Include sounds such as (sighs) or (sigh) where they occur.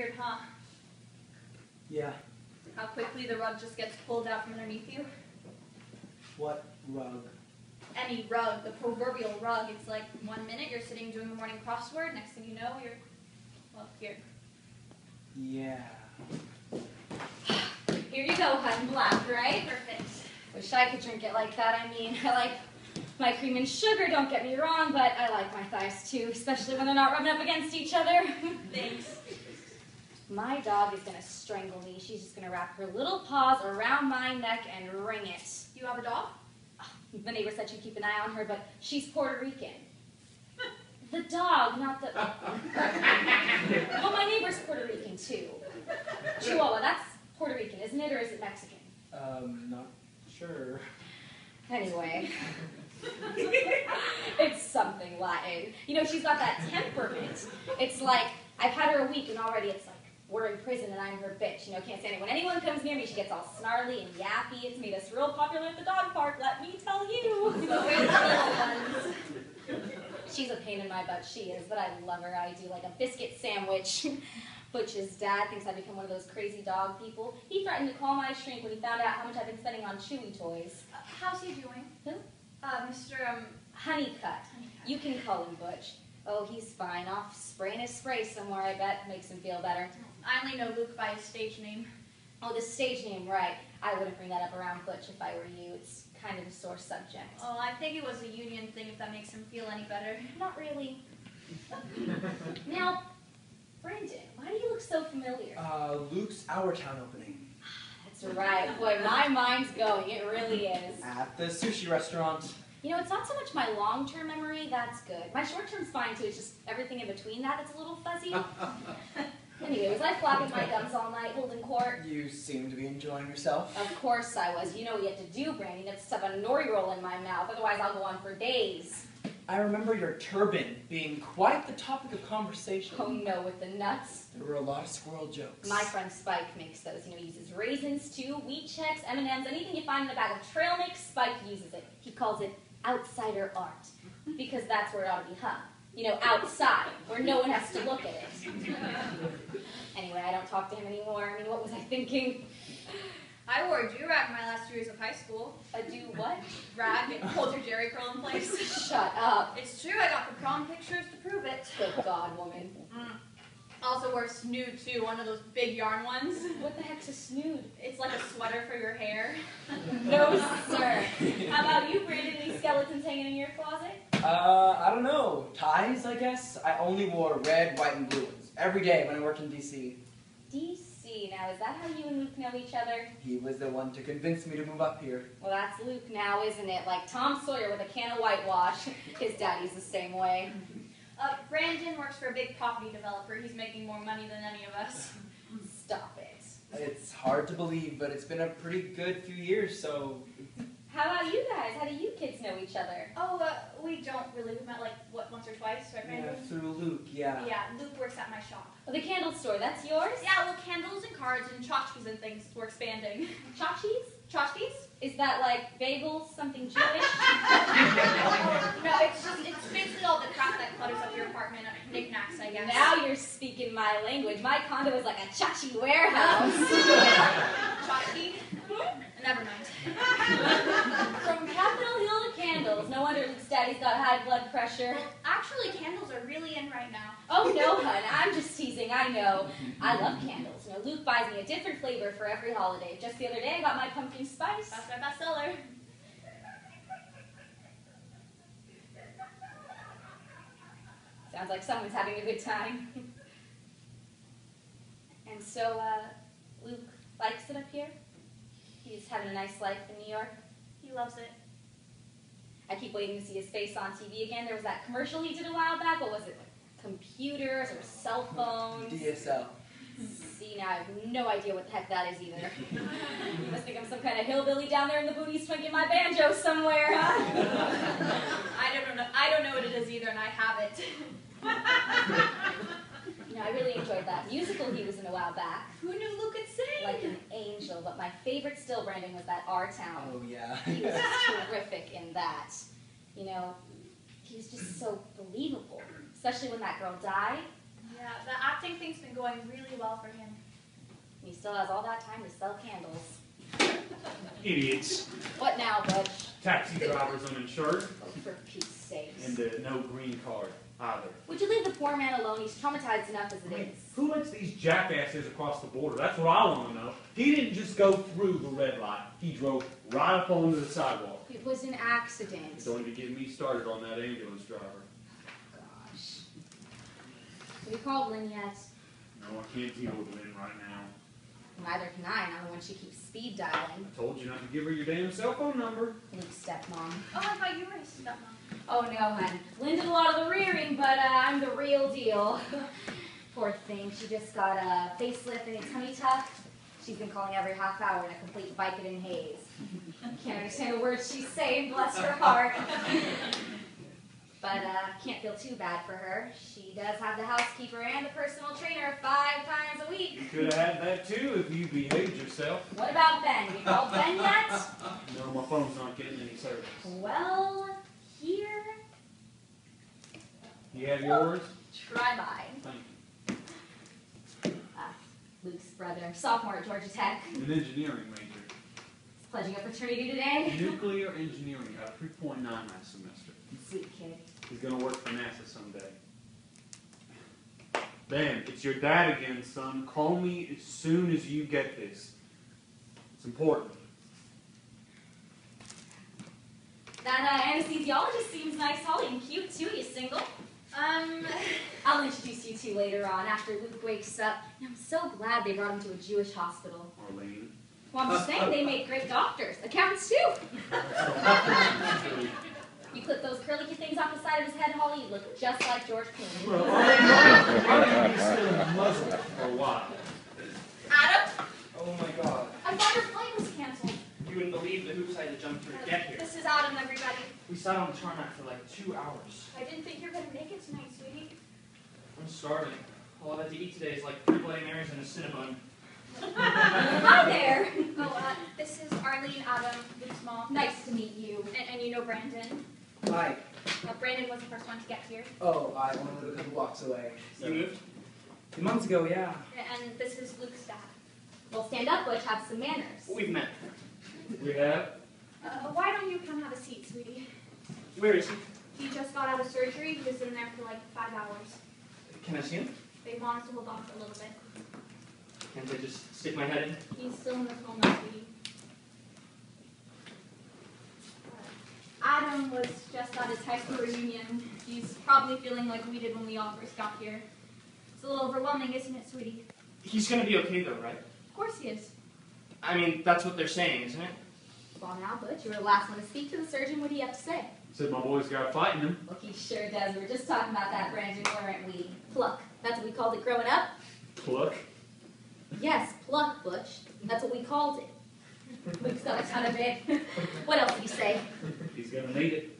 weird, huh? Yeah. How quickly the rug just gets pulled out from underneath you. What rug? Any rug, the proverbial rug. It's like one minute you're sitting doing the morning crossword, next thing you know, you're, well, here. Yeah. Here you go, hun. Black, right? Perfect. Wish I could drink it like that. I mean, (laughs) I like my cream and sugar, don't get me wrong, but I like my thighs too, especially when they're not rubbing up against each other. (laughs) Thanks. my dog is gonna strangle me. She's just gonna wrap her little paws around my neck and wring it. You have a dog? The neighbor said she'd keep an eye on her, but she's Puerto Rican. The dog, not the. (laughs) well, my neighbor's Puerto Rican too. Chihuahua, that's Puerto Rican, isn't it, or is it Mexican? Um, not sure. Anyway. (laughs) it's something Latin. You know, she's got that temperament. It's like, I've had her a week and already it's like, we're in prison and I'm her bitch. You know, can't stand it. When anyone comes near me, she gets all snarly and yappy. It's made us real popular at the dog park, let me tell you. So we're the little ones. She's a pain in my butt, she is, but I love her. I do like a biscuit sandwich. (laughs) Butch's dad thinks I've become one of those crazy dog people. He threatened to call my shrink when he found out how much I've been spending on Chewy toys. Uh, how's he doing? Who? Uh, Mr. Um, Honeycutt. You can call him Butch. Oh, he's fine. Off spraying his spray somewhere, I bet. Makes him feel better. I only know Luke by his stage name. Oh, the stage name, right. I wouldn't bring that up around Butch if I were you. It's kind of a sore subject. Oh, I think it was a union thing if that makes him feel any better. (laughs) Not really. now, Brandon, why do you look so familiar? Uh, Luke's Our Town opening. (sighs) That's right. Boy, my mind's going. It really is. At the sushi restaurant. You know, it's not so much my long-term memory, that's good. My short-term's fine too, it's just everything in between that that's a little fuzzy. (laughs) anyway, was I flapping my gums all night holding court? You seem to be enjoying yourself. Of course I was. You know what you have to do, Brandy. You have to stuff a nori roll in my mouth, otherwise I'll go on for days. I remember your turban being quite the topic of conversation. Oh no, with the nuts. There were a lot of squirrel jokes. My friend Spike makes those. You know, he uses raisins too, wheat checks, M&Ms, anything you find in a bag of trail mix, Spike uses it. He calls it outsider art, because that's where it ought to be hung. You know, outside, where no one has to look at it. (laughs) Anyway, I don't talk to him anymore. I mean, what was I thinking? I wore a do-rag my last two years of high school. A do what? Rag, it holds your Jheri curl in place. (laughs) Shut up. It's true, I got the prom pictures to prove it. Good God, woman. Mm. Also wore snood too, one of those big yarn ones. What the heck's a snood? It's like a sweater for your hair. No, (laughs) sir. How about you, Brandon? Any skeletons hanging in your closet? Uh, I don't know. Ties, I guess? I only wore red, white, and blue ones every day when I worked in D.C. DC. Now, is that how you and Luke know each other? He was the one to convince me to move up here. Well, that's Luke now, isn't it? Like Tom Sawyer with a can of whitewash. His daddy's the same way. Uh, Brandon works for a big property developer. He's making more money than any of us. Stop it. It's hard to believe, but it's been a pretty good few years, so How about you guys? How do you kids know each other? Oh, uh, we don't really. We've met like, what, once or twice, right, yeah, Brandon? through Luke, yeah. Yeah, Luke works at my shop. Oh, the candle store, that's yours? Yeah, well, candles and cards and tchotchkes and things. We're expanding. (laughs) Tchotchkes? Tchotchkes? Is that like bagels, something (laughs) Jewish? no, it's just, it's basically all the crap that clutters up your apartment. uh, Knickknacks, I guess. now you're speaking my language. My condo is like a chachi warehouse. (laughs) Tchotchke? Never mind. (laughs) From Capitol Hill to candles. No wonder Luke's daddy's got high blood pressure. Well, actually, candles are really in right now. Oh no, hun, I'm just teasing, I know. I love candles. You know, Luke buys me a different flavor for every holiday. Just the other day I got my pumpkin spice. That's my bestseller. Sounds like someone's having a good time. (laughs) and so, uh, Luke likes it up here? He's having a nice life in New York? He loves it. I keep waiting to see his face on TV again. There was that commercial he did a while back. What was it? Computers or cell phones? DSL. See, now I have no idea what the heck that is either. you (laughs) must think I'm some kind of hillbilly down there in the boonies swinging my banjo somewhere, huh? (laughs) I don't know. I don't know what it is either, and I have it. (laughs) You know, I really enjoyed that musical he was in a while back. Who knew Luke could sing? Like an angel, but my favorite still, Brandon, was that Our Town. Oh, yeah. He was (laughs) terrific in that. You know, he was just so believable. Especially when that girl died. Yeah, the acting thing's been going really well for him. He still has all that time to sell candles. Idiots. What now, Butch? Taxi drivers uninsured, Oh, for Pete's sake. and uh, no green card either. Would you leave the poor man alone? He's traumatized enough as I it mean, is. Who lets these jackasses across the border? That's what I want to know. He didn't just go through the red light. He drove right up onto the sidewalk. It was an accident. Don't even get me started on that ambulance driver. Gosh. Have you called Lynn yet? No, I can't deal with Lynn right now. Neither can I, and I'm the one she keeps speed dialing. I told you not to give her your damn cell phone number. Luke's stepmom. Oh, I thought you were his stepmom. Oh no, hun. Lynn did a lot of the rearing, but uh, I'm the real deal. (laughs) Poor thing. She just got a facelift and a tummy tuck. She's been calling every half hour in a complete Vicodin haze. Can't understand the words she's saying, bless her heart. but uh, can't feel too bad for her. She does have the housekeeper and the personal trainer five times a week. You could have had that too if you behaved yourself. What about Ben? You called Ben yet? No, my phone's not getting any service. Well, here. You have yours? Try mine. Luke's brother, sophomore at Georgia Tech. An engineering major. He's pledging a fraternity today. Nuclear engineering got a 3.9 last semester. Sweet kid. He's gonna work for NASA someday. Ben, it's your dad again, son. Call me as soon as you get this. It's important. That uh, anesthesiologist seems nice, Holly, and cute too. You single? Um, I'll introduce you two later on after Luke wakes up. And I'm so glad they brought him to a Jewish hospital. Arlene. Well, I'm just saying they make great doctors. Accountants too. (laughs) You clip those curly things off the side of his head, Holly, you look just like George Clooney. Well, Arlene, Arlene is still muzzled for a while. Adam, Oh my god. I thought your flight was canceled. You wouldn't believe the hoops I had to jump through to get here. this is Adam, everybody. We sat on the tarmac for like two hours. I didn't think you were gonna make it tonight, sweetie. I'm starving. All I've had to eat today is like three Bloody Marys and a Cinnabon. (laughs) Hi there. Oh, uh, this is Arlene, Adam, Luke's mom. Nice to meet you. And, and you know Brandon. Hi. Uh, Brandon was the first one to get here. Oh, I only live a couple blocks away. You moved? Two months ago, yeah. And this is Luke's dad. Well, stand up, Butch. Have some manners. We've met. We have? Uh, why don't you come have a seat, sweetie? Where is he? He just got out of surgery. He was in there for like five hours. Can I see him? They want us to hold off for a little bit. Can't I just stick my head in? He's still in the coma, sweetie. Adam was just at his high school reunion. He's probably feeling like we did when we all first got here. It's a little overwhelming, isn't it, sweetie? He's gonna be okay though, right? Of course he is. I mean, that's what they're saying, isn't it? Well, now, Butch, you were the last one to speak to the surgeon. What do you have to say? Said my boy's got platinum. Look, he sure does. We were just talking about that, Brandon, aren't we? Pluck. That's what we called it growing up. Pluck? Yes, pluck, Butch. That's what we called it. (laughs) We've got a ton of it. what else do you say? He's gonna need it.